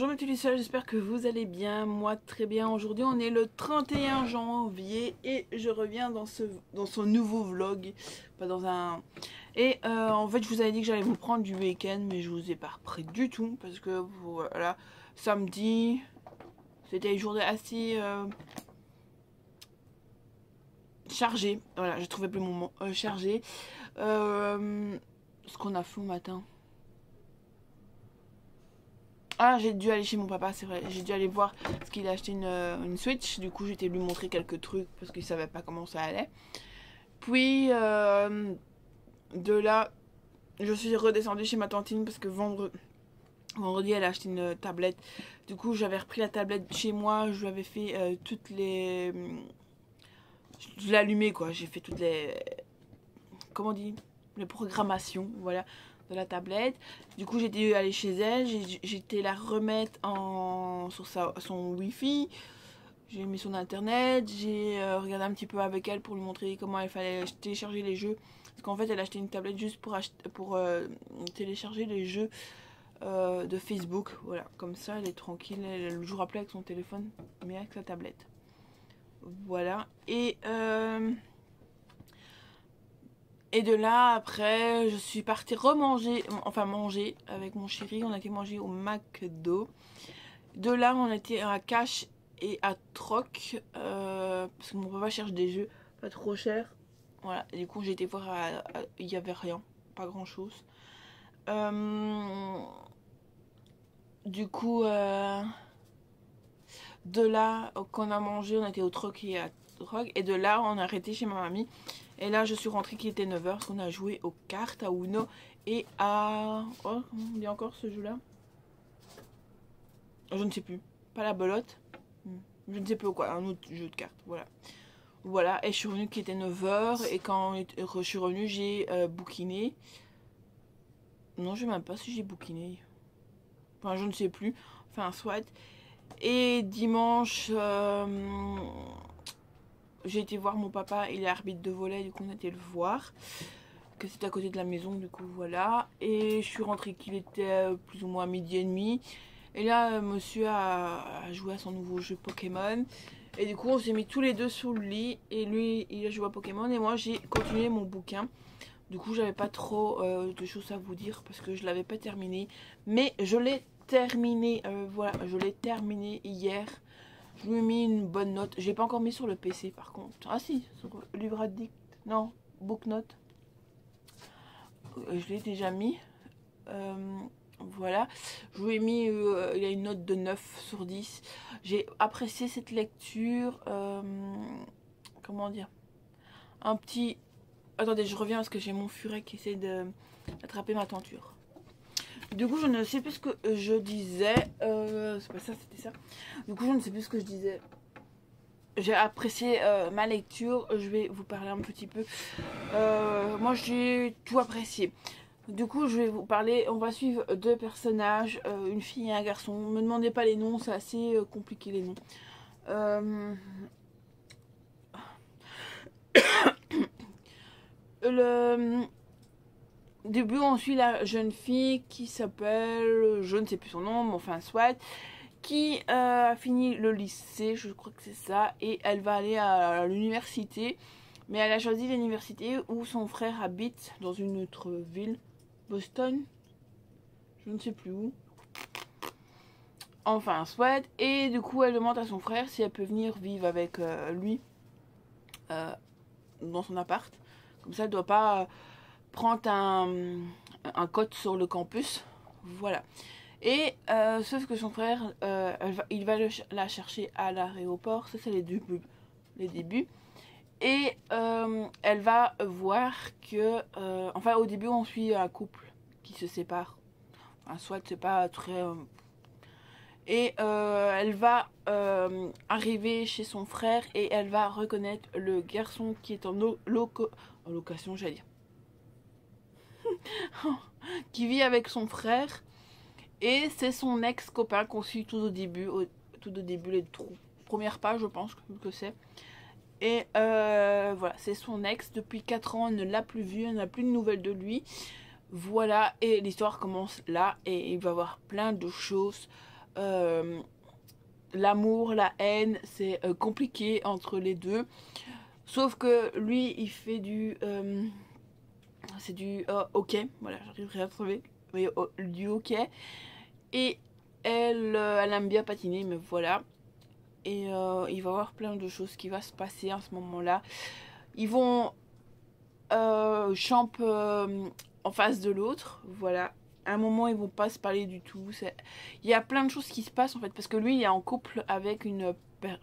Bonjour mes j'espère que vous allez bien, moi très bien. Aujourd'hui on est le 31 janvier et je reviens dans ce, dans ce nouveau vlog, pas dans un... Et euh, en fait je vous avais dit que j'allais vous prendre du week-end mais je vous ai pas repris du tout parce que voilà, samedi c'était une journée assez euh, chargée, voilà je trouvais plus mon mot, euh, chargé. ce qu'on a fait au matin ah, j'ai dû aller chez mon papa, c'est vrai. J'ai dû aller voir parce qu'il a acheté euh, une, Switch. Du coup, j'étais lui montrer quelques trucs parce qu'il savait pas comment ça allait. Puis, euh, de là, je suis redescendue chez ma tantine parce que vendredi, elle a acheté une tablette. Du coup, j'avais repris la tablette chez moi. Je lui avais fait euh, toutes les. Je l'ai allumé quoi. J'ai fait toutes les. Comment on dit Les programmations. Voilà de la tablette. Du coup, j'étais allée chez elle, j'étais la remettre en, sur sa, son wifi. J'ai mis son internet, j'ai euh, regardé un petit peu avec elle pour lui montrer comment il fallait télécharger les jeux. Parce qu'en fait, elle a acheté une tablette juste pour, acheter, pour euh, télécharger les jeux euh, de Facebook. Voilà, comme ça, elle est tranquille. Elle, joue rappelé avec son téléphone, mais avec sa tablette. Voilà. Et et de là, après, je suis partie remanger, enfin manger avec mon chéri. On a été manger au McDo. De là, on a été à Cash et à Troc. Euh, parce que mon papa cherche des jeux pas trop chers. Voilà, du coup, j'ai été voir, il n'y avait rien, pas grand chose. Euh, du coup, euh, de là qu'on a mangé, on été au Troc et à Troc. Et de là, on a arrêté chez ma mamie. Et là, je suis rentrée qu'il était 9h parce qu'on a joué aux cartes, à Uno et à... Oh, comment on dit encore ce jeu-là? Je ne sais plus. Pas la belote hmm. Je ne sais plus quoi, un autre jeu de cartes, voilà. Voilà, et je suis revenue qu'il était 9h et quand je suis revenue, j'ai euh, bouquiné. Non, je ne sais même pas si j'ai bouquiné. Enfin, je ne sais plus. Enfin, soit. Et dimanche... Euh, j'ai été voir mon papa, il est arbitre de volet, du coup on a été le voir. Que c'était à côté de la maison, du coup voilà. Et je suis rentrée qu'il était euh, plus ou moins midi et demi. Et là, euh, monsieur a, joué à son nouveau jeu Pokémon. Et du coup, on s'est mis tous les deux sous le lit. Et lui, il a joué à Pokémon. Et moi, j'ai continué mon bouquin. Du coup, j'avais pas trop euh, de choses à vous dire parce que je l'avais pas terminé. Mais je l'ai terminé. voilà, je l'ai terminé hier. Je lui ai mis une bonne note. J'ai pas encore mis sur le PC par contre. Ah si, sur livre addict. Non, book note. Euh, je l'ai déjà mis. Euh, voilà. Je lui ai mis, euh, il y a une note de 9 sur 10. J'ai apprécié cette lecture. comment dire Un petit... Attendez, je reviens parce que j'ai mon furet qui essaie d'attraper ma tenture. Du coup, je ne sais plus ce que je disais. Euh, c'est pas ça, c'était ça. Du coup, je ne sais plus ce que je disais. J'ai apprécié euh, ma lecture. Je vais vous parler un petit peu. Euh, moi, j'ai tout apprécié. Du coup, je vais vous parler. On va suivre deux personnages, une fille et un garçon. Ne me demandez pas les noms, c'est assez compliqué les noms. le début, on suit la jeune fille qui s'appelle, je ne sais plus son nom, mais enfin, soit, qui euh, a fini le lycée, je crois que c'est ça, et elle va aller à l'université. Mais elle a choisi l'université où son frère habite, dans une autre ville, Boston, je ne sais plus où. Enfin, soit, et du coup, elle demande à son frère si elle peut venir vivre avec euh, lui euh, dans son appart. Comme ça, elle ne doit pas prend un, un code sur le campus. Voilà. Et euh, sauf que son frère, euh, il va la chercher à l'aéroport. Ça, c'est les débuts. Les débuts. Et euh, elle va voir que... enfin, au début, on suit un couple qui se sépare. Enfin, soit c'est pas très... et elle va arriver chez son frère et elle va reconnaître le garçon qui est en, loco en location, j'allais dire qui vit avec son frère. Et c'est son ex-copain qu'on suit tout au début. tout au début, les premières pages, je pense que c'est. Et euh, voilà, c'est son ex. Depuis 4 ans, elle ne l'a plus vu, elle n'a plus de nouvelles de lui. Voilà, et l'histoire commence là. Et il va y avoir plein de choses l'amour, la haine, c'est compliqué entre les deux. Sauf que lui, il fait du... c'est du hockey, voilà, j'arriverai à trouver. du hockey. Et elle, elle aime bien patiner, mais voilà. Et il va y avoir plein de choses qui vont se passer à ce moment-là. Ils vont euh, champ euh, en face de l'autre. Voilà. À un moment, ils vont pas se parler du tout. Il y a plein de choses qui se passent en fait. Parce que lui, il est en couple avec une,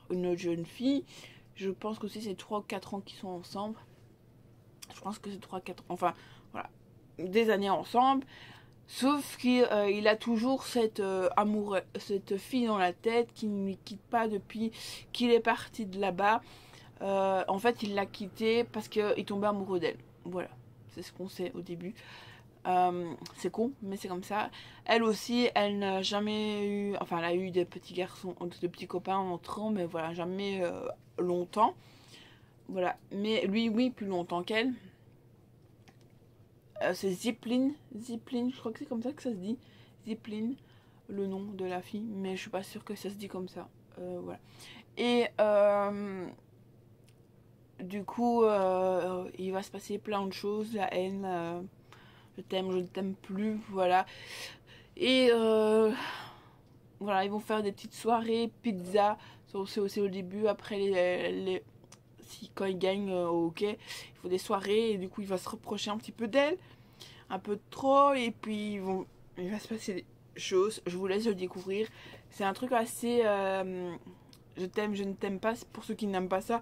une jeune fille. Je pense que c'est 3 ou 4 ans qu'ils sont ensemble. Je pense que c'est 3-4 ans. Enfin, voilà. Des années ensemble. Sauf qu'il euh, a toujours cette amour, cette fille dans la tête qui ne lui quitte pas depuis qu'il est parti de là-bas. Euh, en fait, il l'a quittée parce qu'il tombait amoureux d'elle. Voilà, c'est ce qu'on sait au début. Euh, c'est con, mais c'est comme ça. Elle aussi, elle n'a jamais eu. Enfin, elle a eu des petits garçons, des petits copains entrant, mais voilà, jamais euh, longtemps. Voilà, mais lui, oui, plus longtemps qu'elle. C'est Zipline, Zipline, je crois que c'est comme ça que ça se dit. Zipline, le nom de la fille, mais je suis pas sûre que ça se dit comme ça. voilà. Et du coup, euh, il va se passer plein de choses, la haine, euh, je t'aime, je ne t'aime plus, voilà. Et euh, voilà, ils vont faire des petites soirées, pizza, c'est aussi au début, après les, quand ils gagnent au hockey, il faut des soirées, et du coup il va se reprocher un petit peu d'elle, un peu trop, et puis il va se passer des choses, je vous laisse le découvrir. C'est un truc assez... je t'aime, je ne t'aime pas, pour ceux qui n'aiment pas ça,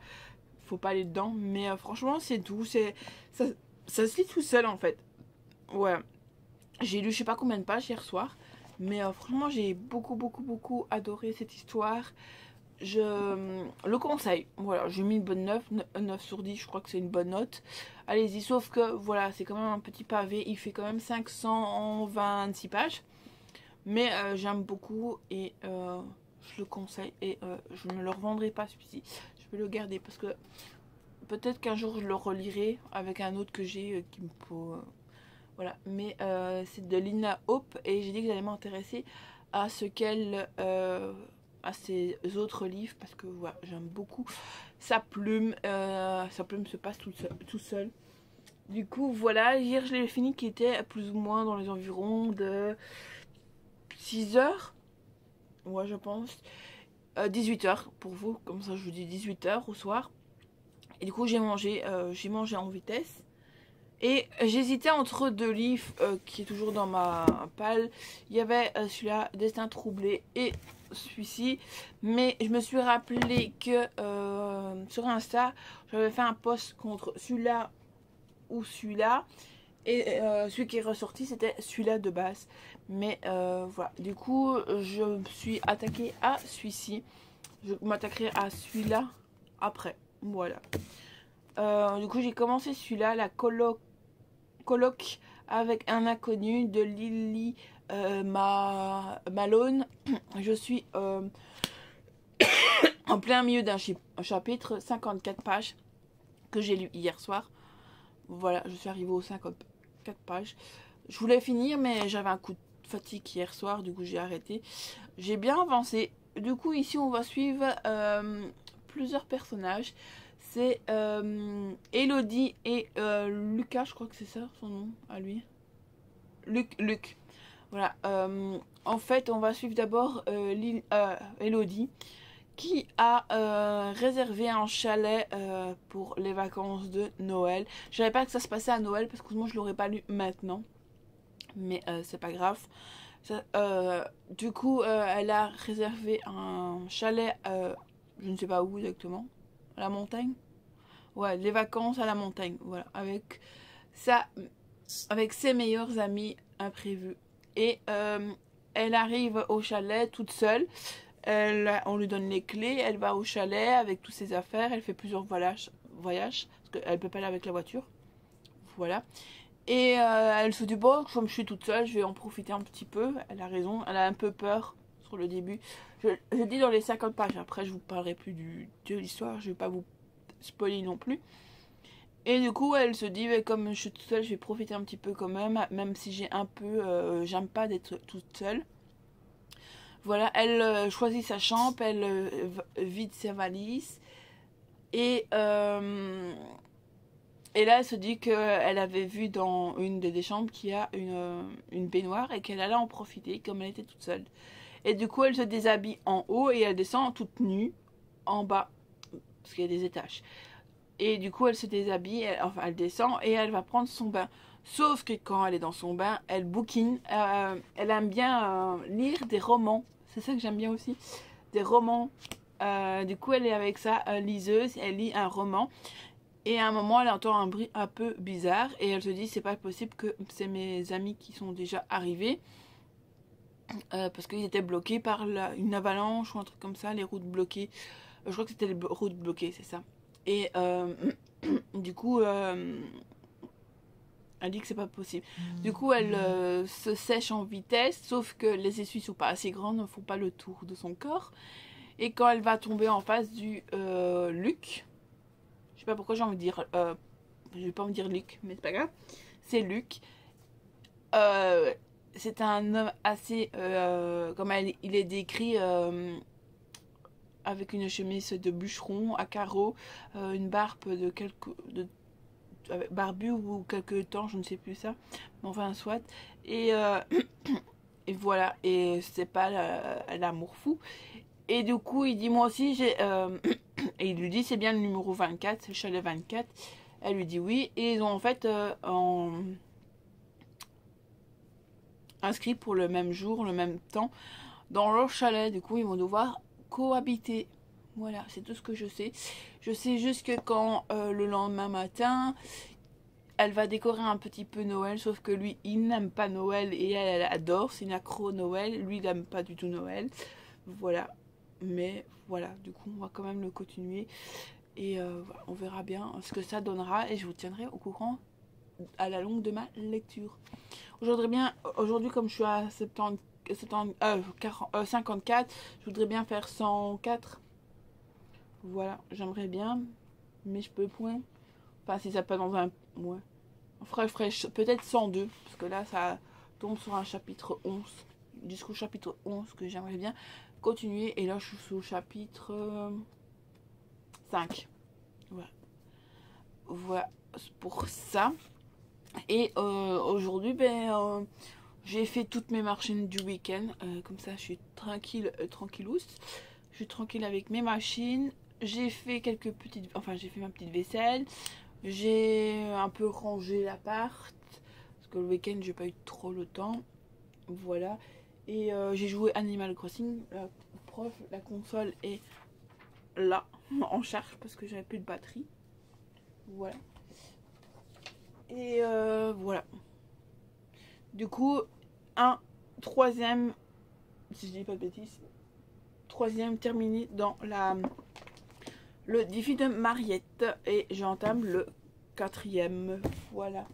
faut pas aller dedans. Mais euh, franchement, c'est tout. C'est ça, ça, se lit tout seul en fait. Ouais. J'ai lu je sais pas combien de pages hier soir. Mais euh, franchement, j'ai beaucoup, beaucoup, beaucoup adoré cette histoire. Je euh, le conseille. Voilà, j'ai mis une bonne 9, 9 sur 10, je crois que c'est une bonne note. Allez-y, sauf que voilà, c'est quand même un petit pavé. Il fait quand même 526 pages. Mais j'aime beaucoup et je le conseille. Et je ne le revendrai pas celui-ci je vais le garder parce que peut-être qu'un jour je le relirai avec un autre que j'ai euh, qui me. Euh, voilà, mais euh, c'est de Lina Hope et j'ai dit que j'allais m'intéresser à ce qu'elle. À ses autres livres parce que voilà, j'aime beaucoup sa plume. sa plume se passe tout seul. Du coup, voilà, hier je l'ai fini qui était plus ou moins dans les environs de 6 heures. Ouais, je pense. 18h euh, pour vous, comme ça je vous dis 18h au soir. Et du coup j'ai mangé, euh, j'ai mangé en vitesse. Et j'hésitais entre deux livres euh, qui est toujours dans ma palle. Il y avait celui-là, Destin troublé, et celui-ci. Mais je me suis rappelé que sur Insta, j'avais fait un post contre celui-là ou celui-là. Et celui qui est ressorti, c'était celui-là de base. Mais euh, voilà, du coup, je me suis attaquée à celui-ci. Je m'attaquerai à celui-là après. Voilà. Euh, du coup, j'ai commencé celui-là, la colloque avec un inconnu de Lily euh, Malone. Je suis en plein milieu d'un chapitre, 54 pages, que j'ai lu hier soir. Voilà, je suis arrivée aux 54 pages. Je voulais finir, mais j'avais un coup de fatigue hier soir, du coup j'ai arrêté. J'ai bien avancé. Du coup ici on va suivre euh, plusieurs personnages. C'est euh, Elodie et euh, Lucas, je crois que c'est ça son nom à lui. Luc, Luc. Voilà. en fait on va suivre d'abord Elodie qui a réservé un chalet pour les vacances de Noël. Je savais pas que ça se passait à Noël parce que moi je l'aurais pas lu maintenant mais euh, c'est pas grave. Euh, du coup, euh, elle a réservé un chalet, je ne sais pas où exactement, à la montagne? Ouais, les vacances à la montagne, voilà, avec ça, avec ses meilleurs amis imprévus. Et elle arrive au chalet toute seule. Elle, on lui donne les clés, elle va au chalet avec toutes ses affaires, elle fait plusieurs voyages, voyages parce qu'elle peut pas aller avec la voiture. Voilà. Et euh, elle se dit, bon, comme je suis toute seule, je vais en profiter un petit peu. Elle a raison, elle a un peu peur sur le début. Je, dis dans les 50 pages, après je vous parlerai plus du, de l'histoire, je vais pas vous spoiler non plus. Et du coup, elle se dit, comme je suis toute seule, je vais profiter un petit peu quand même, même si j'ai un peu, euh, j'aime pas d'être toute seule. Voilà, elle euh, choisit sa chambre, elle euh, vide ses valises. Et, là, elle se dit qu'elle avait vu dans une des chambres qu'il y a une, une baignoire et qu'elle allait en profiter comme elle était toute seule. Et du coup, elle se déshabille en haut et elle descend toute nue en bas, parce qu'il y a des étages. Et du coup, elle se déshabille, enfin, elle descend et elle va prendre son bain. Sauf que quand elle est dans son bain, elle bouquine. elle aime bien lire des romans c'est ça que j'aime bien aussi. Des romans. Euh, du coup, elle est avec sa liseuse. Elle lit un roman. Et à un moment, elle entend un bruit un peu bizarre. Et elle se dit, c'est pas possible que c'est mes amis qui sont déjà arrivés. Euh, parce qu'ils étaient bloqués par une avalanche ou un truc comme ça, les routes bloquées. Euh, je crois que c'était les routes bloquées, c'est ça. Et du coup, elle dit que c'est pas possible. Du coup, elle euh, se sèche en vitesse, sauf que les essuies sont pas assez grandes, ne font pas le tour de son corps. Et quand elle va tomber en face du euh, Luc, je sais pas pourquoi j'ai envie de dire, euh, je vais pas me dire Luc, mais c'est pas grave, c'est Luc. c'est un homme assez, comme il est décrit, avec une chemise de bûcheron à carreaux, une barbe de quelques de barbu ou quelques temps, je ne sais plus ça. Mais enfin, soit. Et, euh, et voilà. Et c'est pas l'amour fou. Et du coup, il dit Moi aussi, j'ai. Euh, et il lui dit C'est bien le numéro 24, c'est le chalet 24. Elle lui dit oui. Et ils ont en fait euh, inscrit pour le même jour, le même temps, dans leur chalet. Du coup, ils vont devoir cohabiter. Voilà, c'est tout ce que je sais. Je sais juste que quand euh, le lendemain matin, elle va décorer un petit peu Noël, sauf que lui, il n'aime pas Noël et elle, elle adore, c'est une accro Noël. Lui, il n'aime pas du tout Noël. Voilà. Mais voilà, du coup, on va quand même le continuer. Et euh, on verra bien ce que ça donnera et je vous tiendrai au courant à la longue de ma lecture. Aujourd'hui, bien, aujourd'hui comme je suis à 70, 54, euh, je voudrais bien faire 104 voilà, j'aimerais bien, mais je peux point. Enfin, si ça passe dans un. Ouais. On ferait, peut-être 102, parce que là, ça tombe sur un chapitre 11. Jusqu'au chapitre 11 que j'aimerais bien continuer. Et là, je suis au chapitre 5. Voilà. Voilà pour ça. Et euh, aujourd'hui, ben, euh, j'ai fait toutes mes machines du week-end. Euh, comme ça, je suis tranquille, tranquillous. Je suis tranquille avec mes machines. J'ai fait quelques petites enfin j'ai fait ma petite vaisselle. J'ai un peu rangé l'appart parce que le week-end j'ai pas eu trop le temps. Voilà. Et euh, j'ai joué Animal Crossing. La prof la console est là en charge parce que j'avais plus de batterie. Voilà. Et euh, voilà. Du coup un troisième si je dis pas de bêtises troisième terminé dans la le défi de Mariette et j'entame le quatrième. Voilà.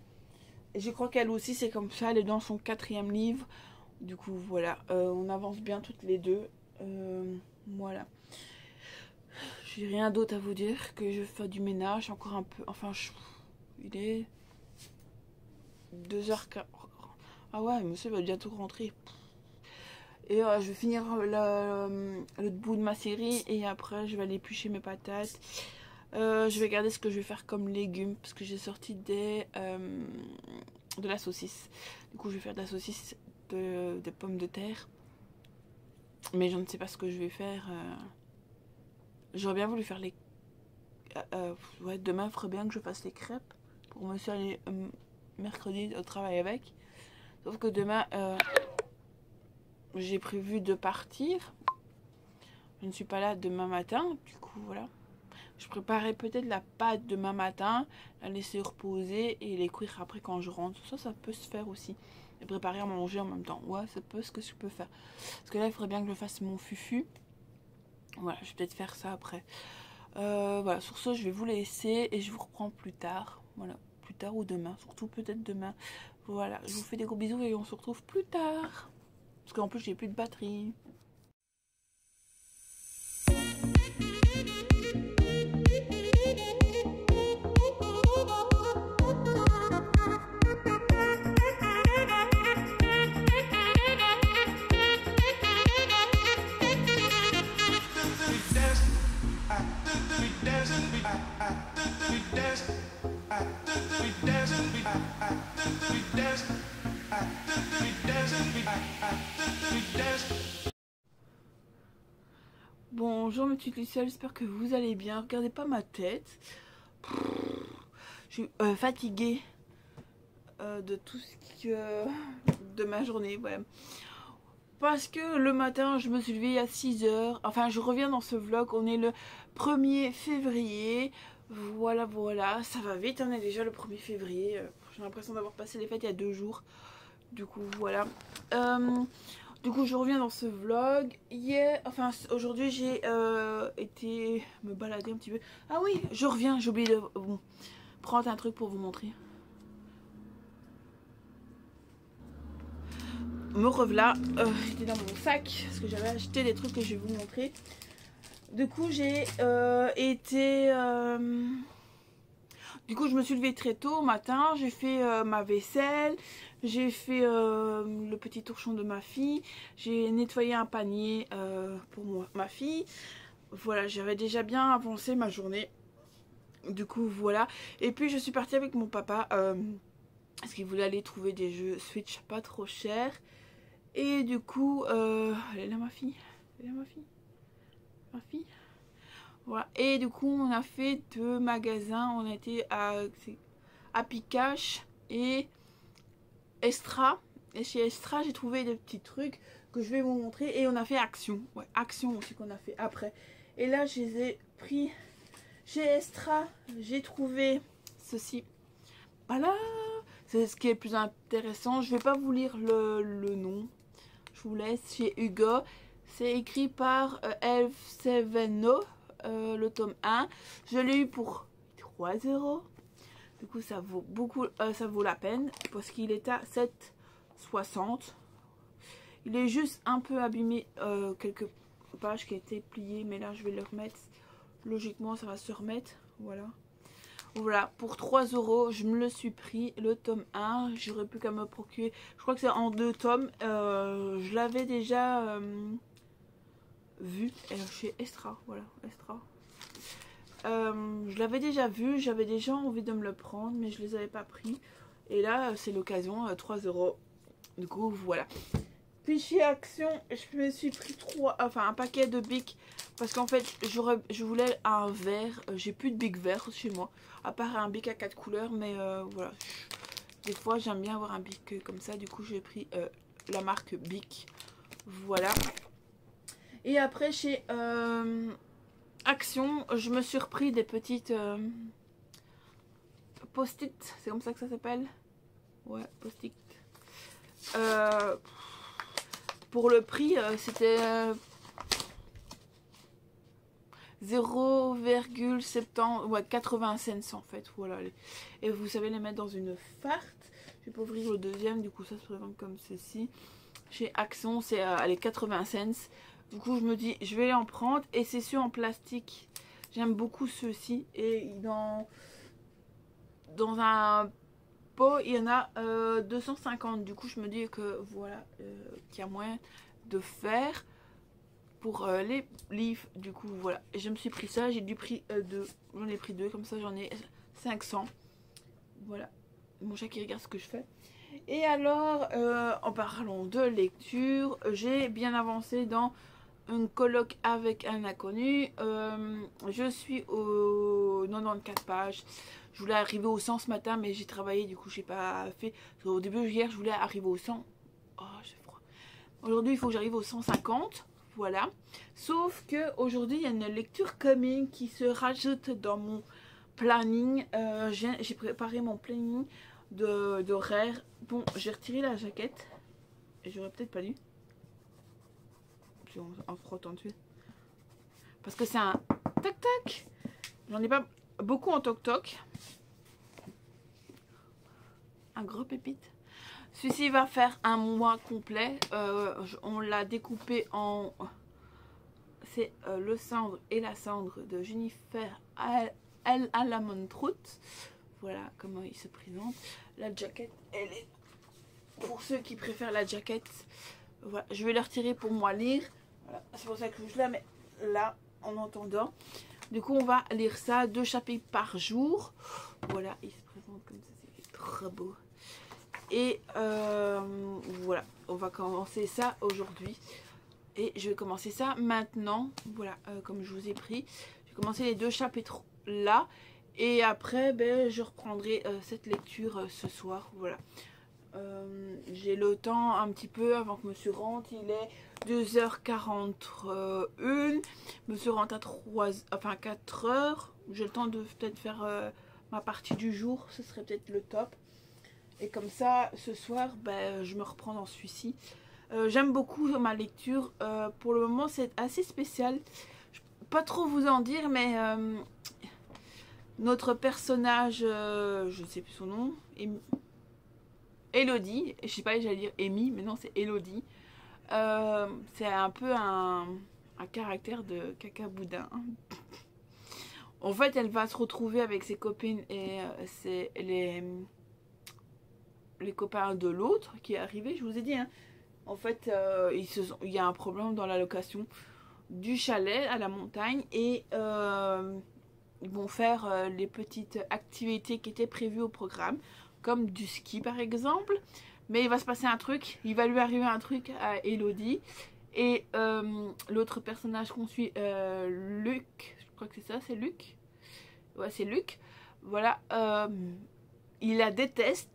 Et je crois qu'elle aussi c'est comme ça, elle est dans son quatrième livre. Du coup voilà, euh, on avance bien toutes les deux. Euh, voilà. J'ai rien d'autre à vous dire que je fais du ménage encore un peu. Enfin, il est 2h15. Ah ouais, monsieur va bientôt rentrer. Et euh, je vais finir le, bout de ma série et après je vais aller éplucher mes patates. Euh, je vais regarder ce que je vais faire comme légumes parce que j'ai sorti des, euh, de la saucisse. Du coup je vais faire de la saucisse de, des pommes de terre. Mais je ne sais pas ce que je vais faire. J'aurais bien voulu faire les... ouais, demain il faudrait bien que je fasse les crêpes pour me aller mercredi au travail avec. Sauf que demain j'ai prévu de partir. Je ne suis pas là demain matin, du coup voilà. Je préparerai peut-être la pâte demain matin, la laisser reposer et les cuire après quand je rentre. Ça, ça peut se faire aussi. Et préparer à manger en même temps. Ouais, ça peut ce que je peux faire. Parce que là, il faudrait bien que je fasse mon fufu. Voilà, je vais peut-être faire ça après. Euh, voilà, sur ce, je vais vous laisser et je vous reprends plus tard. Voilà, plus tard ou demain. Surtout peut-être demain. Voilà, je vous fais des gros bisous et on se retrouve plus tard. Parce qu'en plus, j'ai plus de batterie. Bonjour mes petites Lucelles, j'espère que vous allez bien. Regardez pas ma tête. Je suis euh, fatiguée euh, de tout ce que. Euh, de ma journée. Parce que le matin, je me suis levée à 6h. Enfin, je reviens dans ce vlog. On est le 1er février. Voilà, voilà. Ça va vite, on est déjà le 1er février. J'ai l'impression d'avoir passé les fêtes il y a deux jours. Du coup, voilà. Du coup, je reviens dans ce vlog. Enfin, aujourd'hui, j'ai euh, été me balader un petit peu. Ah oui, je reviens, j'ai oublié de prendre un truc pour vous montrer. Me revoilà. Euh, J'étais dans mon sac parce que j'avais acheté des trucs que je vais vous montrer. Du coup, j'ai euh, été... Euh, du coup, je me suis levée très tôt au matin, j'ai fait euh, ma vaisselle, j'ai fait le petit torchon de ma fille, j'ai nettoyé un panier pour ma fille. Voilà, j'avais déjà bien avancé ma journée. Du coup, voilà. Et puis, je suis partie avec mon papa parce qu'il voulait aller trouver des jeux Switch pas trop chers. Et du coup, elle est là ma fille? Elle est là ma fille? Ma fille voilà. Et du coup, on a fait deux magasins. On a été à, à et Estra. Et chez Estra, j'ai trouvé des petits trucs que je vais vous montrer. Et on a fait Action. Ouais, Action aussi qu'on a fait après. Et là, je les ai pris chez Estra. J'ai trouvé ceci. Voilà. C'est ce qui est le plus intéressant. Je vais pas vous lire le, le nom. Je vous laisse chez Hugo. C'est écrit par euh, Elf Seveno. Euh, le tome 1. Je l'ai eu pour 3 euros. Du coup, ça vaut beaucoup, euh, ça vaut la peine parce qu'il est à 7,60. Il est juste un peu abîmé, quelques pages qui étaient pliées, mais là je vais le remettre. Logiquement, ça va se remettre. Voilà. Voilà, pour 3 euros, je me le suis pris, le tome 1. J'aurais plus qu'à me procurer. Je crois que c'est en deux tomes. je l'avais déjà vu chez Estra. Voilà, Estra. Euh, je l'avais déjà vu, j'avais déjà envie de me le prendre, mais je les avais pas pris. Et là, c'est l'occasion, 3 euh, euros. Du coup, voilà. Puis Action, je me suis pris trois, enfin un paquet de bic parce qu'en fait, je voulais un vert. Euh, j'ai plus de bic vert chez moi, à part un bic à quatre couleurs, mais voilà. Des fois, j'aime bien avoir un bic comme ça. Du coup, j'ai pris la marque Bic. Voilà. Et après, chez euh, Action, je me suis repris des petites euh, post-it. C'est comme ça que ça s'appelle Ouais, post-it. Euh, pour le prix, c'était 0,70 ouais 80 cents en fait voilà et vous savez les mettre dans une farte je vais pas ouvrir le deuxième du coup ça se présente comme ceci chez Action c'est les 80 cents du coup, je me dis, je vais en prendre. Et c'est ceux en plastique. J'aime beaucoup ceux-ci. Et dans, dans un pot, il y en a 250. Euh, du coup, je me dis que voilà, euh, qu'il y a moyen de faire pour euh, les livres. Du coup, voilà. Et je me suis pris ça. J'ai du prix de... J'en ai pris deux. Comme ça, j'en ai 500. Voilà. Mon chat qui regarde ce que je fais. Et alors, en parlant de lecture, j'ai bien avancé dans un colloque avec un inconnu. Euh, je suis au 94 pages. Je voulais arriver au 100 ce matin, mais j'ai travaillé, du coup, j'ai pas fait. Au début, hier, je voulais arriver au 100. Oh, j'ai froid. Aujourd'hui, il faut que j'arrive au 150. Voilà. Sauf que aujourd'hui, il y a une lecture commune qui se rajoute dans mon planning. Euh, j'ai préparé mon planning d'horaire. Bon, j'ai retiré la jaquette. J'aurais peut-être pas dû en, frottant dessus. Parce que c'est un tac tac. J'en ai pas beaucoup en toc toc. Un gros pépite. Celui-ci va faire un mois complet. Euh, on l'a découpé en... C'est euh, le cendre et la cendre de Jennifer El Alamon Trout. Voilà comment il se présente. La jaquette, elle est... Pour ceux qui préfèrent la jaquette, je vais la retirer pour moi lire. C'est pour ça que je la mets là en entendant. Du coup, on va lire ça deux chapitres par jour. Voilà, il se présente comme ça, c'est trop beau. Et euh, voilà, on va commencer ça aujourd'hui. Et je vais commencer ça maintenant. Voilà, euh, comme je vous ai pris. Je vais commencer les deux chapitres là. Et après, ben, je reprendrai euh, cette lecture ce soir. Voilà. J'ai le temps un petit peu avant que monsieur rentre. Il est 2h41. Monsieur rentre à 3, enfin 4h. J'ai le temps de peut-être faire ma partie du jour. Ce serait peut-être le top. Et comme ça, ce soir, ben, je me reprends dans celui-ci. Euh, j'aime beaucoup ma lecture. Euh, pour le moment, c'est assez spécial. Je peux pas trop vous en dire, mais euh, notre personnage, je ne sais plus son nom, Elodie. Je sais pas, j'allais dire Amy, mais non, c'est Elodie. C'est un peu un, caractère de caca boudin. en fait, elle va se retrouver avec ses copines et c'est les les copains de l'autre qui est arrivé. Je vous ai dit, hein, en fait, euh, il y a un problème dans la location du chalet à la montagne et euh, ils vont faire euh, les petites activités qui étaient prévues au programme, comme du ski par exemple. Mais il va se passer un truc, il va lui arriver un truc à Elodie. Et l'autre personnage qu'on suit, Luc, je crois que c'est ça, c'est Luc? Ouais, c'est Luc. Voilà, il la déteste,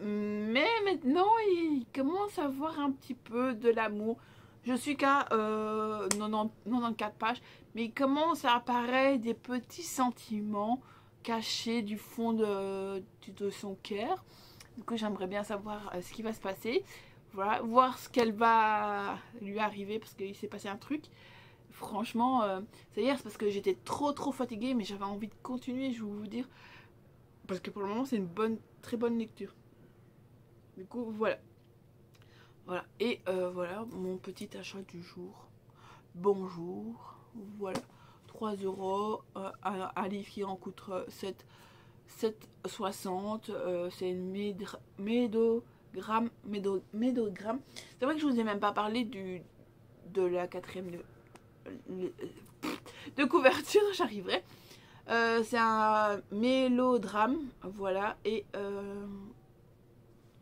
mais maintenant, il commence à avoir un petit peu de l'amour. Je suis qu'à 94 pages, mais il commence à apparaître des petits sentiments cachés du fond de, de son cœur. Du coup, j'aimerais bien savoir euh, ce qui va se passer. Voilà, voir ce qu'elle va lui arriver parce qu'il s'est passé un truc. Franchement, euh, ça y est, c'est parce que j'étais trop trop fatiguée, mais j'avais envie de continuer, je vais vous dire. Parce que pour le moment, c'est une bonne, très bonne lecture. Du coup, voilà. Voilà. Et euh, voilà mon petit achat du jour. Bonjour. Voilà. 3 euros. Euh, à, qui en coûte 7, 7,60. Euh, c'est une médogramme. C'est vrai que je vous ai même pas parlé de la quatrième de, de couverture. J'arriverai. c'est un mélodrame. Voilà. Et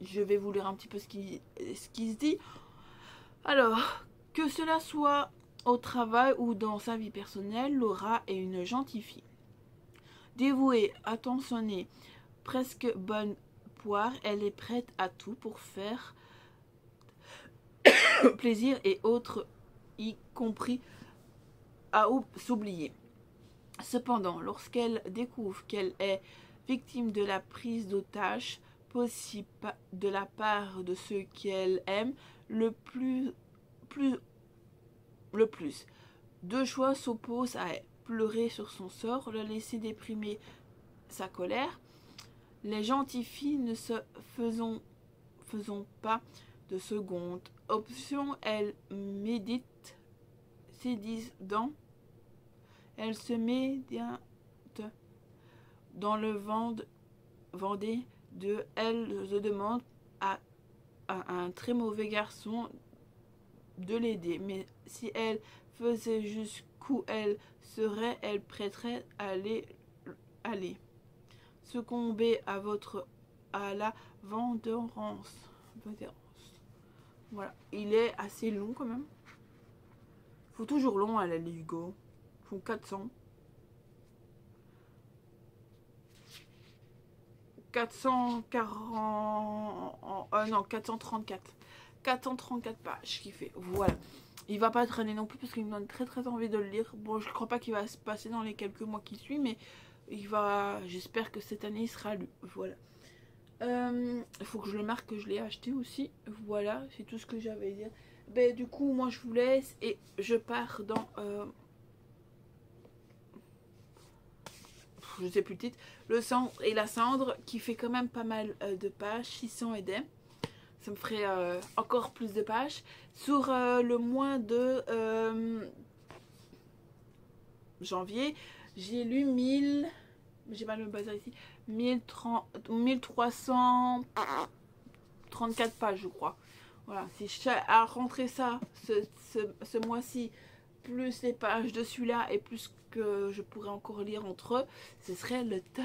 je vais vous lire un petit peu ce qui, ce qui se dit. Alors, que cela soit au travail ou dans sa vie personnelle, Laura est une gentille fille. Dévouée, attentionnée, presque bonne poire, elle est prête à tout pour faire plaisir et autres, y compris à s'oublier. Cependant, lorsqu'elle découvre qu'elle est victime de la prise d'otage, possible de la part de ceux qu'elle aime le le plus. Deux choix s'opposent à elle. Pleurer sur son sort, la laisser déprimer sa colère. Les gentilles filles ne se faisons, faisons pas de seconde option. Elle médite, disent dans. Elle se met dans le vent Vendée de elle je demande à, un très mauvais garçon de l'aider. Mais si elle faisait elle serait, elle prêterait à aller, aller succomber à votre à la venderance. Voilà, il est assez long quand même. Faut toujours long à la Ligo. Faut 400. 440 euh, non 434 434 pages qui fait voilà il va pas traîner non plus parce qu'il me donne très très envie de le lire. Bon je crois pas qu'il va se passer dans les quelques mois qui suivent mais il va j'espère que cette année il sera lu. Voilà. Euh, il faut que je le marque que je l'ai acheté aussi. Voilà c'est tout ce que j'avais à dire. Ben du coup moi je vous laisse et je pars dans euh, je sais plus le le sang et la cendre, qui fait quand même pas mal euh, de pages, 600 et des. Ça me ferait euh, encore plus de pages. Sur euh, le mois de janvier, j'ai lu 1000, j'ai mal le bazar ici, 1334 pages, je crois. Voilà, si je à rentrer ça ce, ce mois-ci, plus les pages de celui-là et plus que je pourrais encore lire entre eux, ce serait le top.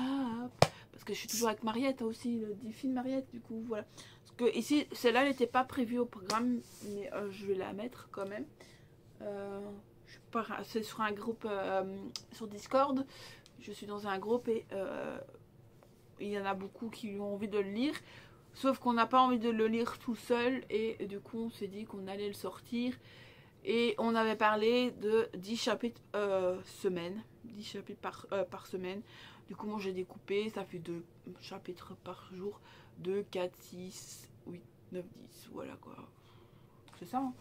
Parce que je suis toujours avec Mariette aussi, le défi de Mariette, du coup, voilà. Que ici, celle-là n'était pas prévue au programme, mais euh, je vais la mettre quand même. Euh, c'est sur un groupe sur Discord. Je suis dans un groupe et il y en a beaucoup qui ont envie de le lire. Sauf qu'on n'a pas envie de le lire tout seul et du coup on s'est dit qu'on allait le sortir. Et on avait parlé de 10 chapitres semaine. 10 chapitres par, par semaine. Du coup moi j'ai découpé, ça fait 2 chapitres par jour. 2, 4, 6, 8, 9, 10. Voilà quoi. C'est ça. Hein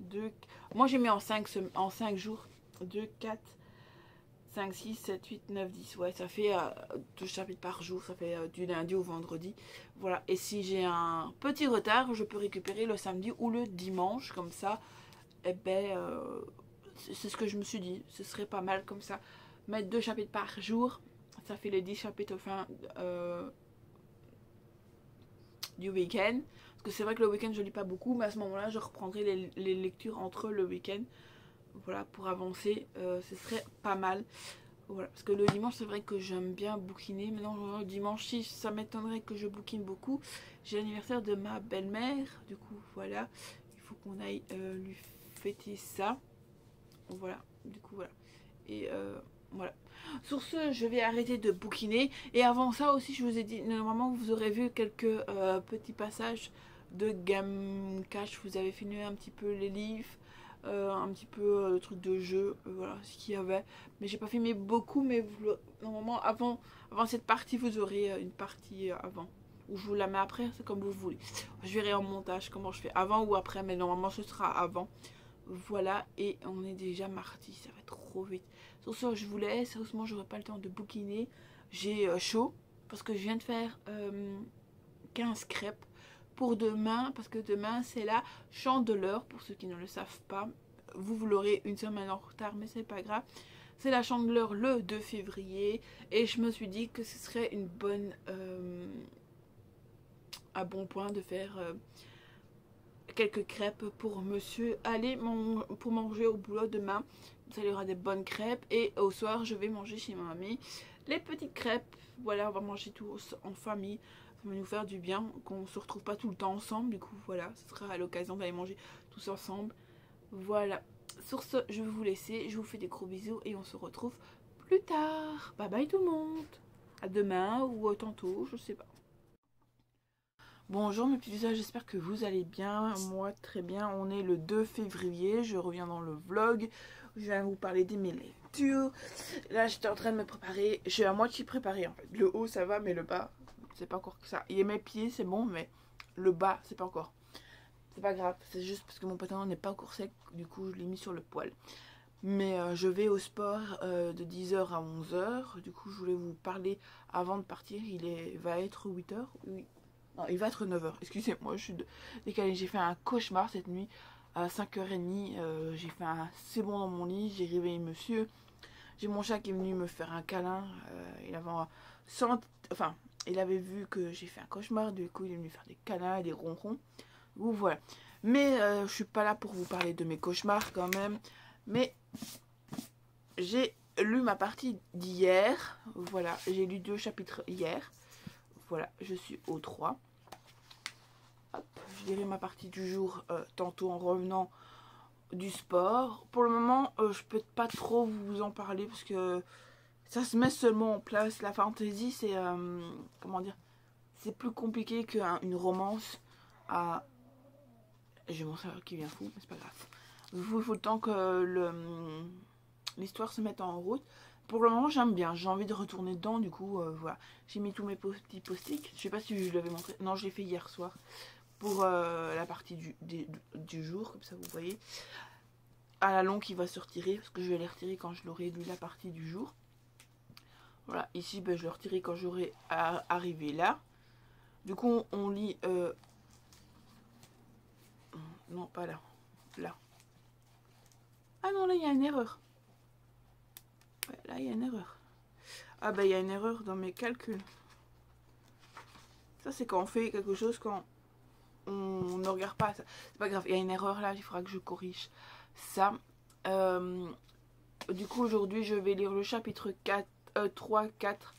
2, moi j'ai mis en 5, en 5 jours. 2, 4, 5, 6, 7, 8, 9, 10. Ouais, ça fait euh, chapitres par jour. Ça fait euh, du lundi au vendredi. Voilà. Et si j'ai un petit retard, je peux récupérer le samedi ou le dimanche. Comme ça, eh ben, euh, c'est ce que je me suis dit. Ce serait pas mal comme ça. Mettre deux chapitres par jour. Ça fait les 10 chapitres au fin du week-end. Parce que c'est vrai que le week-end je lis pas beaucoup. Mais à ce moment-là, je reprendrai les, lectures entre le week-end voilà, pour avancer, euh, ce serait pas mal. Voilà, parce que le dimanche, c'est vrai que j'aime bien bouquiner. Maintenant, le dimanche, si ça m'étonnerait que je bouquine beaucoup. J'ai l'anniversaire de ma belle-mère. Du coup, voilà. Il faut qu'on aille euh, lui fêter ça. Voilà, du coup, voilà. Et euh, voilà. Sur ce, je vais arrêter de bouquiner. Et avant ça aussi, je vous ai dit, normalement, vous aurez vu quelques petits passages de Game Cash. Vous avez fini un petit peu les livres. Euh, un petit peu euh, le truc de jeu, euh, voilà ce qu'il y avait. Mais j'ai pas filmé beaucoup, mais normalement avant, avant cette partie vous aurez une partie avant. Ou je vous la mets après, c'est comme vous voulez. Je verrai en montage comment je fais avant ou après, mais normalement ce sera avant. Voilà, et on est déjà mardi, ça va trop vite. Sur ce, je vous laisse, sérieusement, j'aurai pas le temps de bouquiner. J'ai chaud, parce que je viens de faire 15 crêpes pour demain, parce que demain c'est la chandeleur, pour ceux qui ne le savent pas. Vous, vous l'aurez une semaine en retard, mais c'est pas grave. C'est la chandeleur le 2 février. Et je me suis dit que ce serait une bonne... Euh, un bon point de faire... Euh, quelques crêpes pour monsieur aller pour manger au boulot demain. Ça y aura des bonnes crêpes. Et au soir, je vais manger chez ma mamie les petites crêpes. Voilà, on va manger tous en famille ça va nous faire du bien, qu'on se retrouve pas tout le temps ensemble. Du coup, voilà, ce sera à l'occasion d'aller manger tous ensemble. Voilà. Sur ce, je vais vous laisser. Je vous fais des gros bisous et on se retrouve plus tard. Bye bye tout le monde. À demain ou tantôt, je sais pas. Bonjour mes petits visages, j'espère que vous allez bien. Moi, très bien. On est le 2 février. Je reviens dans le vlog. Je viens vous parler de mes lectures. Là, j'étais en train de me préparer. Je suis à moitié préparée en fait. Le haut, ça va, mais le bas, c'est pas encore que ça. Et mes pieds, c'est bon, mais le bas, c'est pas encore. C'est pas grave, c'est juste parce que mon pantalon n'est pas encore sec, du coup je l'ai mis sur le poil. Mais euh, je vais au sport euh, de 10h à 11h. Du coup, je voulais vous parler avant de partir. Il est, va être 8h. Oui. Non, il va être 9h. Excusez-moi, je suis décalée. J'ai fait un cauchemar cette nuit. À 5h30, euh, j'ai fait un c'est bon dans mon lit. J'ai réveillé monsieur. J'ai mon chat qui est venu me faire un câlin. il avait enfin, il avait vu que j'ai fait un cauchemar, du coup il est venu faire des câlins, des ronrons. Ou voilà. Mais euh, je suis pas là pour vous parler de mes cauchemars quand même. Mais j'ai lu ma partie d'hier. Voilà, j'ai lu deux chapitres hier. Voilà, je suis au 3. Je lirai ma partie du jour euh, tantôt en revenant du sport. Pour le moment, euh, je peux pas trop vous en parler parce que ça se met seulement en place. La fantasy, c'est euh, comment dire, c'est plus compliqué qu'une romance. À... J'ai mon cerveau qui vient fou, mais c'est pas grave. Il faut, le temps que l'histoire se mette en route. Pour le moment, j'aime bien. J'ai envie de retourner dedans. Du coup, euh, voilà. J'ai mis tous mes petits post-it. Je sais pas si je l'avais montré. Non, je l'ai fait hier soir. Pour euh, la partie du, du, jour. Comme ça, vous voyez. À la longue, il va se retirer. Parce que je vais les retirer quand je l'aurai lu la partie du jour. Voilà, ici, ben, je le retirerai quand j'aurai arrivé là. Du coup, on lit... Euh, non, pas là. Là. Ah non, là, il y a une erreur. là, il y a une erreur. Ah ben, il y a une erreur dans mes calculs. Ça, c'est quand on fait quelque chose quand on ne regarde pas. C'est pas grave, il y a une erreur là, il faudra que je corrige ça. Euh, du coup, aujourd'hui, je vais lire le chapitre 4 3, 4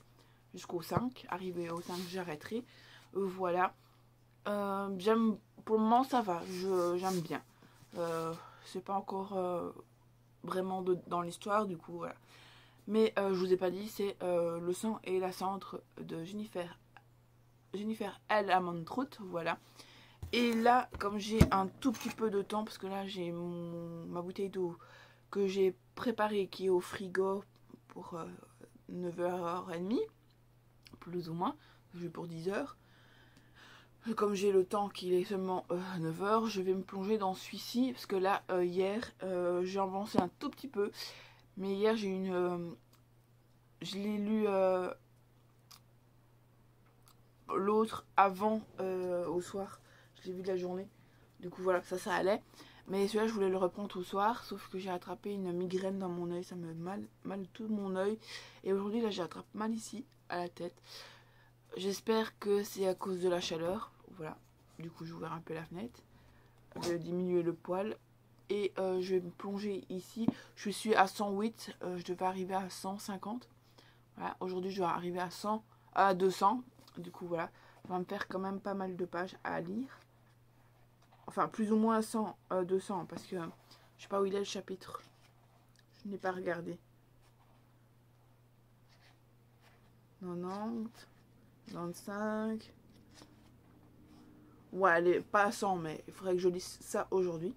jusqu'au 5. Arrivé au 5, j'arrêterai. Voilà. Euh, j'aime, pour le moment, ça va. J'aime bien. Euh, c'est pas encore vraiment dans l'histoire, du coup, voilà. Mais je vous ai pas dit, c'est Le sang et la cendre de Jennifer, Jennifer L. Amontrout, voilà. Et là, comme j'ai un tout petit peu de temps, parce que là, j'ai ma bouteille d'eau que j'ai préparée qui est au frigo pour 9h30, plus ou moins, pour 10h. Comme j'ai le temps qu'il est seulement 9h, euh, je vais me plonger dans celui-ci. Parce que là, euh, hier, euh, j'ai avancé un tout petit peu. Mais hier, j'ai une... je l'ai lu l'autre avant au soir. Je l'ai vu de la journée. Du coup, voilà, ça, ça allait. Mais celui-là, je voulais le reprendre au soir. Sauf que j'ai attrapé une migraine dans mon oeil. Ça me mal, mal tout mon oeil. Et aujourd'hui, là, j'ai attrapé mal ici, à la tête. J'espère que c'est à cause de la chaleur. Voilà. Du coup, j'ouvre un peu la fenêtre. Je vais diminuer le poil. Et euh, je vais me plonger ici. Je suis à 108. Euh, je devais arriver à 150. Voilà. Aujourd'hui, je dois arriver à 100. À 200. Du coup, voilà. Ça va me faire quand même pas mal de pages à lire. Enfin, plus ou moins à 100, 200. Parce que je sais pas où il est le chapitre. Je n'ai pas regardé. 90. 25. Ouais, pas à 100, mais il faudrait que je lise ça aujourd'hui.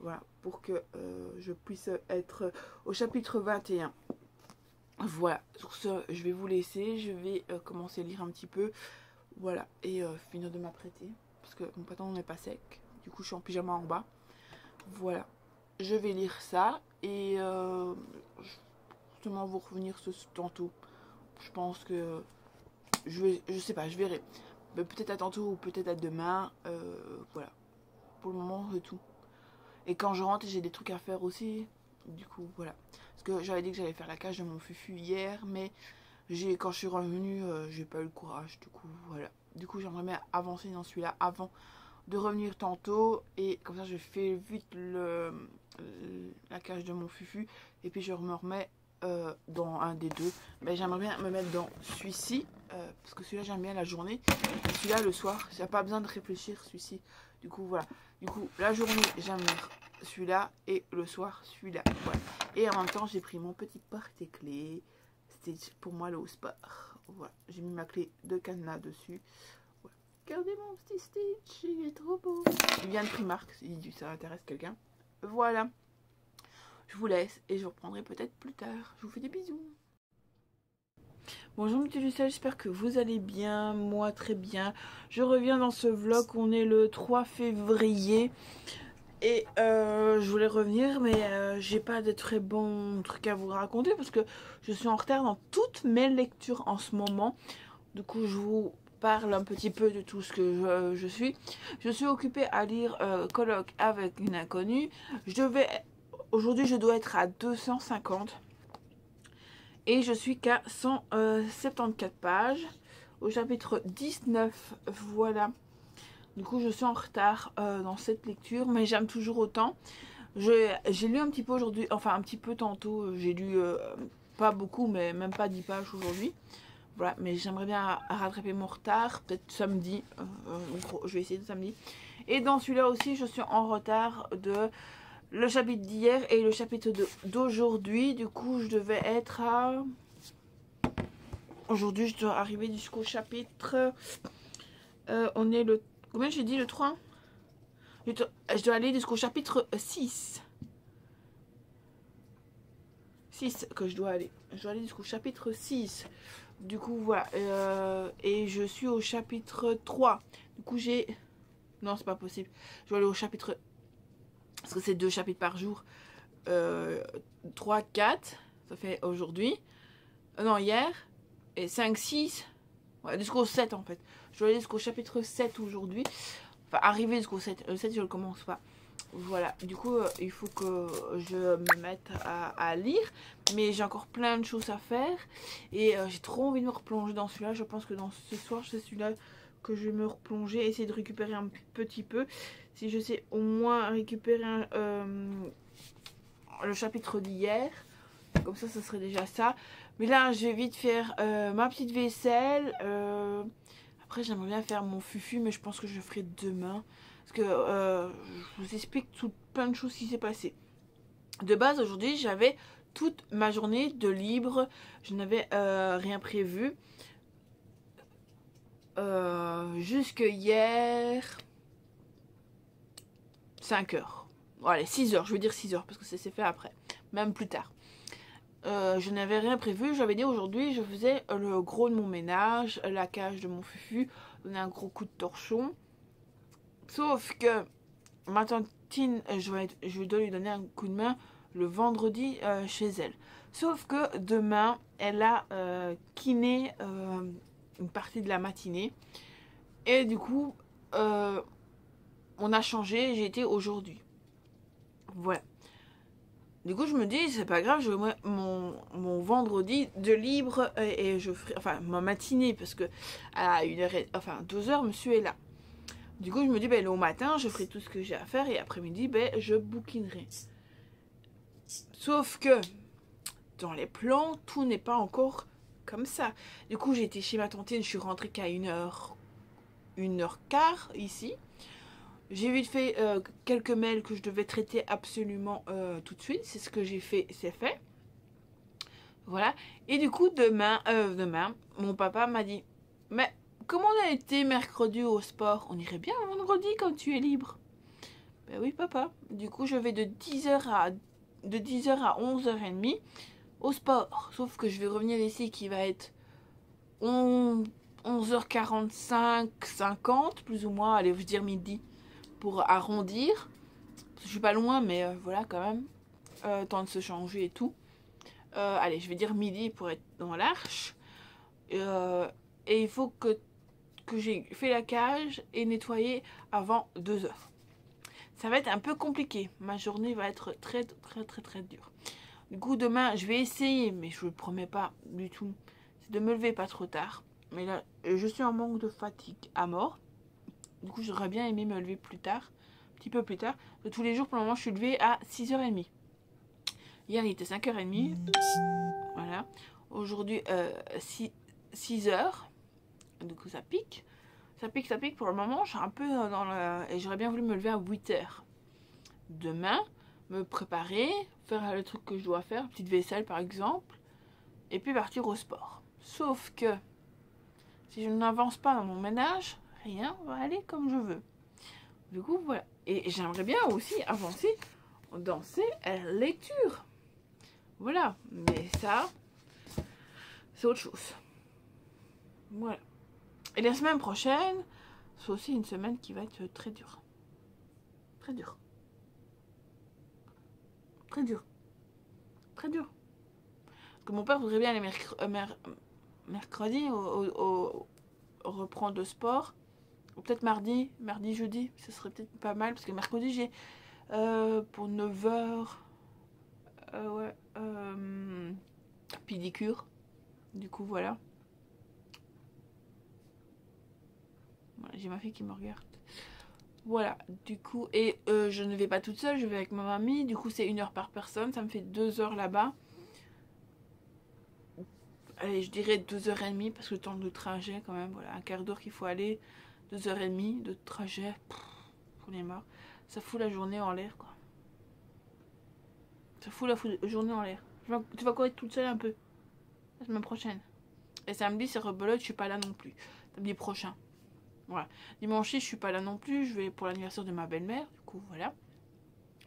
Voilà, pour que euh, je puisse être au chapitre 21. Voilà, sur ce, je vais vous laisser. Je vais euh, commencer à lire un petit peu. Voilà, et euh, finir de m'apprêter. Parce que mon pantalon n'est pas sec. Du coup, je suis en pyjama en bas. Voilà, je vais lire ça. Et justement, vous revenir ce tantôt. Je pense que je, vais, je sais pas, je verrai. Peut-être à tantôt ou peut-être à demain. Euh, voilà. Pour le moment, c'est tout. Et quand je rentre, j'ai des trucs à faire aussi. Du coup, voilà. Parce que j'avais dit que j'allais faire la cage de mon fufu hier, mais quand je suis revenue, euh, j'ai pas eu le courage. Du coup, voilà. Du coup, j'aimerais bien avancer dans celui-là avant de revenir tantôt. Et comme ça, je fais vite le, la cage de mon fufu. Et puis, je me remets euh, dans un des deux. Mais j'aimerais bien me mettre dans celui-ci. Euh, parce que celui-là, j'aime bien la journée. Celui-là, le soir, j'ai pas besoin de réfléchir, celui-ci. Du coup, voilà. Du coup, la journée, j'aime celui-là. Et le soir, celui-là. Voilà. Et en même temps, j'ai pris mon petit porte-clés. C'était pour moi le sport. Voilà. J'ai mis ma clé de cadenas dessus. Regardez mon petit Stitch, il est trop beau. Il vient de Primark, si ça intéresse quelqu'un. Voilà. Je vous laisse et je reprendrai peut-être plus tard. Je vous fais des bisous. Bonjour Monsieur Lucelle, j'espère que vous allez bien, moi très bien. Je reviens dans ce vlog, on est le 3 février. Et euh, je voulais revenir, mais euh, j'ai pas de très bons trucs à vous raconter parce que je suis en retard dans toutes mes lectures en ce moment. Du coup, je vous parle un petit peu de tout ce que je, suis. Je suis occupée à lire euh, Colloque avec une inconnue. Je devais Aujourd'hui, je dois être à 250. Et je suis qu'à 174 pages. Au chapitre 19, voilà. Du coup, je suis en retard euh, dans cette lecture. Mais j'aime toujours autant. J'ai lu un petit peu aujourd'hui. Enfin, un petit peu tantôt. J'ai lu euh, pas beaucoup, mais même pas 10 pages aujourd'hui. Mais j'aimerais bien rattraper mon retard. Peut-être samedi. Euh, je vais essayer de samedi. Et dans celui-là aussi, je suis en retard de le chapitre d'hier et le chapitre d'aujourd'hui. Du coup, je devais être à... Aujourd'hui, je dois arriver jusqu'au chapitre... Euh, on est le... Combien j'ai dit le 3 Je dois aller jusqu'au chapitre 6. 6 que je dois aller. Je dois aller jusqu'au chapitre 6. Du coup, voilà. Euh, et je suis au chapitre 3. Du coup, j'ai... Non, c'est pas possible. Je dois aller au chapitre parce que c'est deux chapitres par jour. 3, 4, ça fait aujourd'hui. Euh, non, hier. Et 5, 6. Ouais, jusqu'au 7 en fait. Je dois aller jusqu'au chapitre 7 aujourd'hui. Enfin, arriver jusqu'au 7. Le 7, je le commence pas. Voilà, du coup, euh, il faut que je me mette à, lire. Mais j'ai encore plein de choses à faire. Et euh, j'ai trop envie de me replonger dans celui-là. Je pense que dans ce soir, c'est celui-là que je vais me replonger, essayer de récupérer un petit peu. Si je sais au moins récupérer euh, le chapitre d'hier, comme ça, ça serait déjà ça. Mais là, je vais vite faire ma petite vaisselle. Après, j'aimerais bien faire mon fufu, mais je pense que je le ferai demain. Parce que euh, je vous explique tout, plein de choses qui s'est passé. De base, aujourd'hui, j'avais toute ma journée de libre. Je n'avais euh, rien prévu. Euh, jusque hier 5 heures. Allez, 6 heures, je veux dire 6 heures parce que ça s'est fait après, même plus tard. Je n'avais rien prévu, j'avais dit aujourd'hui je faisais le gros de mon ménage, la cage de mon fufu, un gros coup de torchon. Sauf que ma tantine, je, vais je dois lui donner un coup de main le vendredi euh, chez elle. Sauf que demain, elle a euh, kiné euh, une partie de la matinée. Et du coup, on a changé, j'ai été aujourd'hui. Voilà. Du coup, je me dis, c'est pas grave, je vais mon, mon vendredi de libre et, je ferai, enfin, ma matinée, parce que à une heure, enfin, deux heures, monsieur est là. Du coup, je me dis, ben, au matin, je ferai tout ce que j'ai à faire et après-midi, ben, je bouquinerai. Sauf que dans les plans, tout n'est pas encore comme ça. Du coup, j'ai été chez ma tantine, je suis rentrée qu'à 1h, 1h15 ici. J'ai vite fait euh, quelques mails que je devais traiter absolument euh, tout de suite. C'est ce que j'ai fait, c'est fait. Voilà. Et du coup, demain, euh, demain, mon papa m'a dit, mais comment on a été mercredi au sport? On irait bien vendredi quand tu es libre. Ben oui, papa. Du coup, je vais de 10h à de 10h à 11h30 au sport. Sauf que je vais revenir ici qui va être 11h45, 50 plus ou moins, allez, vous dire midi pour arrondir. Je suis pas loin, mais euh, voilà quand même. Euh, temps de se changer et tout. Euh, allez, je vais dire midi pour être dans l'arche. et il faut que, que j'ai fait la cage et nettoyé avant 2 heures ça va être un peu compliqué. Ma journée va être très très très très dure. Du coup demain je vais essayer, mais je ne le promets pas du tout, c'est de me lever pas trop tard. Mais là je suis en manque de fatigue à mort. Du coup j'aurais bien aimé me lever plus tard, un petit peu plus tard. Tous les jours pour le moment je suis levée à 6h30. Hier il était 5h30. Voilà. Aujourd'hui euh, 6, 6h. Du coup ça pique ça pique, ça pique. Pour le moment, je suis un peu dans le... Et j'aurais bien voulu me lever à 8 heures. Demain, me préparer, faire le truc que je dois faire, petite vaisselle par exemple, et puis partir au sport. Sauf que, si je n'avance pas dans mon ménage, rien va aller comme je veux. Du coup, voilà. Et j'aimerais bien aussi avancer dans ces lectures. Voilà. Mais ça, c'est autre chose. Voilà. Et la semaine prochaine, c'est aussi une semaine qui va être très dure. Très dure. Très dure. Très dure. Que mon père voudrait bien aller euh, mercredi au, reprendre le sport. Ou peut-être mardi, mardi, jeudi. Ce serait peut-être pas mal. Parce que mercredi, j'ai euh, pour 9h. Euh, ouais. Euh, pédicure. Du coup, voilà. J'ai ma fille qui me regarde. Voilà, du coup, et euh, je ne vais pas toute seule, je vais avec ma mamie. Du coup, c'est une heure par personne, ça me fait deux heures là-bas. Allez, je dirais deux heures et demie parce que le temps de trajet, quand même, voilà, un quart d'heure qu'il faut aller, deux heures et demie de trajet. on est marre. Ça fout la journée en l'air, quoi. Ça fout la journée en l'air. Tu vas courir toute seule un peu la semaine prochaine. Et samedi, c'est rebelote, je suis pas là non plus. Samedi prochain. Voilà. Dimanche, je suis pas là non plus. Je vais pour l'anniversaire de ma belle-mère. Du coup, voilà.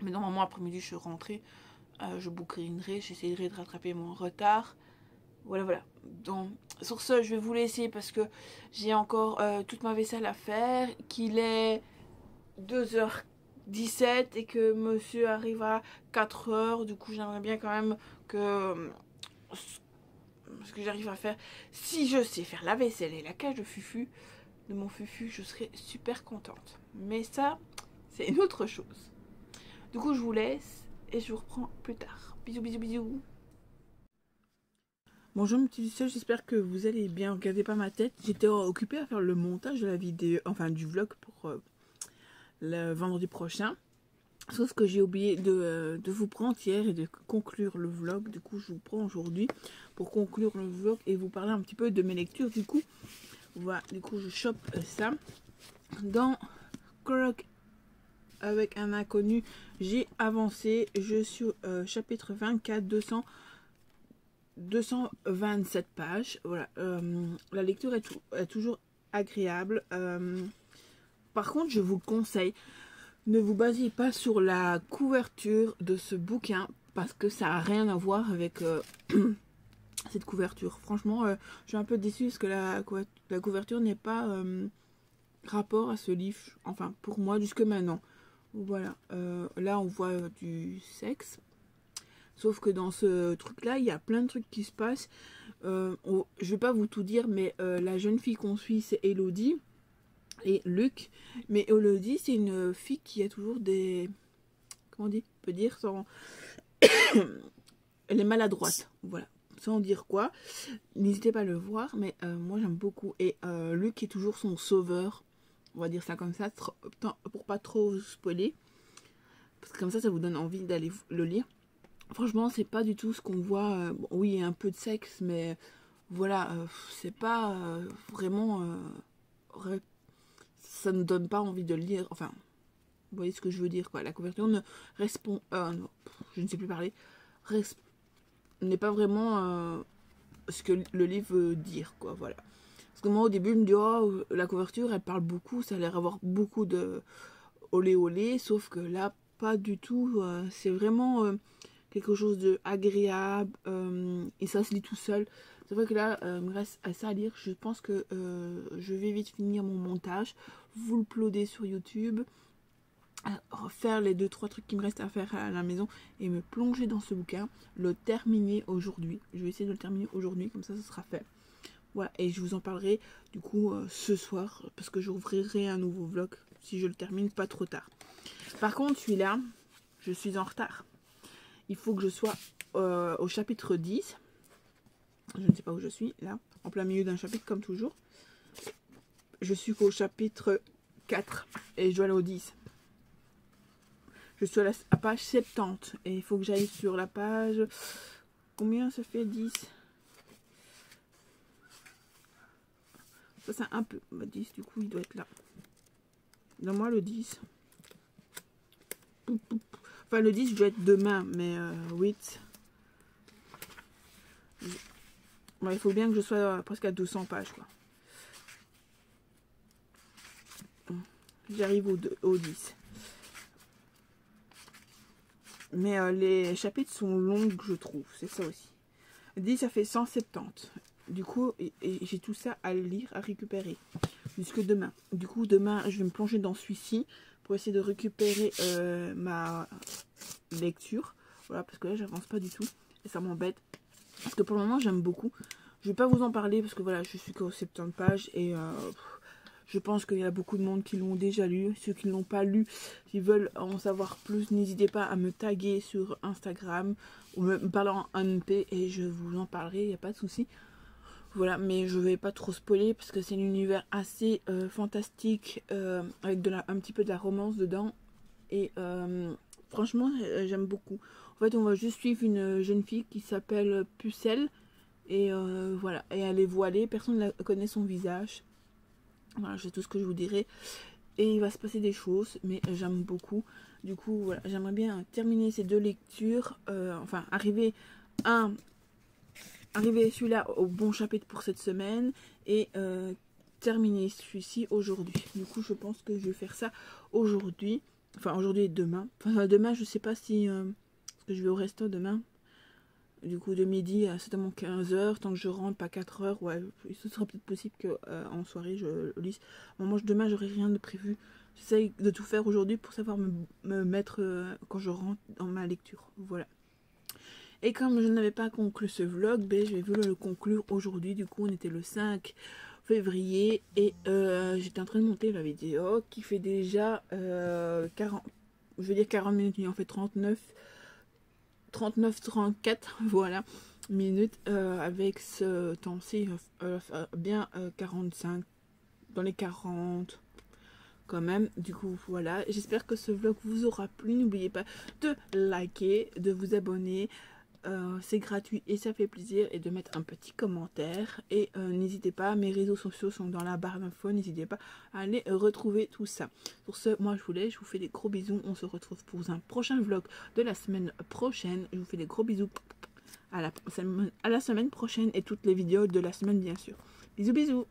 Mais normalement, après-midi, je suis rentrée. Euh, je boucrinerai. J'essaierai de rattraper mon retard. Voilà, voilà. Donc, sur ce, je vais vous laisser parce que j'ai encore euh, toute ma vaisselle à faire. Qu'il est 2h17 et que monsieur arrive à 4h. Du coup, j'aimerais bien quand même que ce que j'arrive à faire. Si je sais faire la vaisselle et la cage de fufu, de mon fufu, je serais super contente. Mais ça, c'est une autre chose. Du coup, je vous laisse et je vous reprends plus tard. Bisous, bisous, bisous. Bonjour mes petits j'espère que vous allez bien. Regardez pas ma tête. J'étais occupée à faire le montage de la vidéo, enfin du vlog pour euh, le vendredi prochain. Sauf que j'ai oublié de, euh, de, vous prendre hier et de conclure le vlog. Du coup, je vous prends aujourd'hui pour conclure le vlog et vous parler un petit peu de mes lectures. Du coup, Voilà, du coup, je chope ça. Dans Colloque avec un inconnu, j'ai avancé. Je suis euh, chapitre 24, 200, 227 pages. Voilà, euh, la lecture est, est toujours agréable. Euh, par contre, je vous conseille, ne vous basez pas sur la couverture de ce bouquin parce que ça n'a rien à voir avec cette couverture. Franchement, je suis un peu déçue parce que la, couverture n'est pas rapport à ce livre, enfin pour moi jusque maintenant. Voilà, euh, là on voit euh, du sexe. Sauf que dans ce truc-là, il y a plein de trucs qui se passent. Euh, je vais pas vous tout dire, mais la jeune fille qu'on suit, c'est Elodie et Luc. Mais Elodie, c'est une fille qui a toujours des... Comment on dit peut dire sans... Elle est maladroite, voilà. Sans dire quoi. N'hésitez pas à le voir, mais moi j'aime beaucoup. Et Luc est toujours son sauveur on va dire ça comme ça, pour pas trop spoiler. Parce que comme ça, ça vous donne envie d'aller le lire. Franchement, c'est pas du tout ce qu'on voit. Euh, oui, il y a un peu de sexe, mais voilà, euh, c'est pas euh, vraiment. ça ne donne pas envie de le lire. Enfin, vous voyez ce que je veux dire, quoi. La couverture ne répond. je ne sais plus parler. N'est pas vraiment ce que le livre veut dire, quoi. Voilà. Parce que moi, au début, je me dis, oh, la couverture, elle parle beaucoup, ça a l'air d'avoir beaucoup de olé olé, sauf que là, pas du tout. Euh, c'est vraiment euh, quelque chose de agréable euh, et ça se lit tout seul. C'est vrai que là, reste à ça à lire. Je pense que je vais vite finir mon montage, vous le sur YouTube, faire les deux trois trucs qui me restent à faire à la maison et me plonger dans ce bouquin, le terminer aujourd'hui. Je vais essayer de le terminer aujourd'hui, comme ça, ce sera fait et je vous en parlerai du coup euh, ce soir parce que j'ouvrirai un nouveau vlog si je le termine pas trop tard. Par contre, celui-là, je suis en retard. Il faut que je sois euh, au chapitre 10. Je ne sais pas où je suis, là, en plein milieu d'un chapitre comme toujours. Je suis qu'au chapitre 4 et je dois aller au 10. Je suis à la page 70 et il faut que j'aille sur la page... Combien ça fait 10 Ça, c'est un peu. 10, du coup, il doit être là. Donne-moi le 10. Enfin, le 10, je dois être demain, mais 8. Euh, il faut bien que je sois presque à 200 pages, quoi. J'arrive au, au, 10. Mais euh, les chapitres sont longs, je trouve. C'est ça aussi. 10, ça fait 170. Du coup, j'ai tout ça à lire, à récupérer. Jusque demain. Du coup, demain, je vais me plonger dans celui-ci pour essayer de récupérer euh, ma lecture. Voilà, parce que là, j'avance pas du tout. Et ça m'embête. Parce que pour le moment, j'aime beaucoup. Je vais pas vous en parler parce que voilà, je suis qu'aux 70 pages. Et euh, je pense qu'il y a beaucoup de monde qui l'ont déjà lu. Ceux qui ne l'ont pas lu, qui veulent en savoir plus, n'hésitez pas à me taguer sur Instagram ou me parler en MP et je vous en parlerai, il n'y a pas de souci. Voilà, mais je vais pas trop spoiler parce que c'est un univers assez euh, fantastique euh, avec un petit peu de la romance dedans. Et euh, franchement, j'aime beaucoup. En fait, on va juste suivre une jeune fille qui s'appelle Pucelle. Et voilà, et elle est voilée, personne ne connaît son visage. Voilà, c'est tout ce que je vous dirai. Et il va se passer des choses, mais j'aime beaucoup. Du coup, voilà, j'aimerais bien terminer ces deux lectures. enfin, arriver à arriver celui-là au bon chapitre pour cette semaine et euh, terminer celui-ci aujourd'hui. Du coup, je pense que je vais faire ça aujourd'hui. Enfin, aujourd'hui et demain. Enfin, demain, je sais pas si... Euh, parce que je vais au resto demain. Du coup, de midi à certainement 15h, tant que je rentre, pas 4h. Ouais, ce sera peut-être possible que euh, en soirée, je lise. moi, demain, j'aurai rien de prévu. J'essaye de tout faire aujourd'hui pour savoir me, me mettre quand je rentre dans ma lecture. Voilà. Et comme je n'avais pas conclu ce vlog, ben, je vais vous le conclure aujourd'hui. Du coup, on était le 5 février et euh, j'étais en train de monter la vidéo qui fait déjà 40, euh, je veux dire 40 minutes, mais en fait 39, 39, 34, voilà, minutes euh, avec ce temps-ci, bien 45, dans les 40 quand même. Du coup, voilà. J'espère que ce vlog vous aura plu. N'oubliez pas de liker, de vous abonner, euh, c'est gratuit et ça fait plaisir et de mettre un petit commentaire. Et euh, n'hésitez pas mes réseaux sociaux sont dans la barre d'infos n'hésitez pas à aller retrouver tout ça. Pour ce moi je vous laisse je vous fais des gros bisous. On se retrouve pour un prochain vlog de la semaine prochaine. Je vous fais des gros bisous. À la, à la semaine prochaine et toutes les vidéos de la semaine bien sûr. Bisous bisous